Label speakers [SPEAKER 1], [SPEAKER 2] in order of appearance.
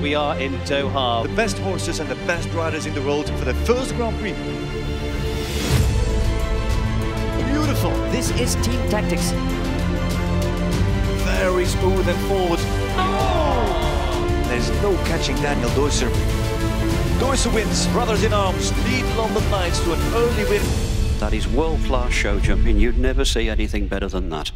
[SPEAKER 1] We are in Doha.
[SPEAKER 2] The best horses and the best riders in the world for the first Grand Prix. Beautiful.
[SPEAKER 3] This is team tactics.
[SPEAKER 2] Very smooth and forward. Oh! There's no catching Daniel Deusser. Deusser wins. Brothers in arms lead London Knights to an early win.
[SPEAKER 4] That is world-class show jumping. You'd never see anything better than that.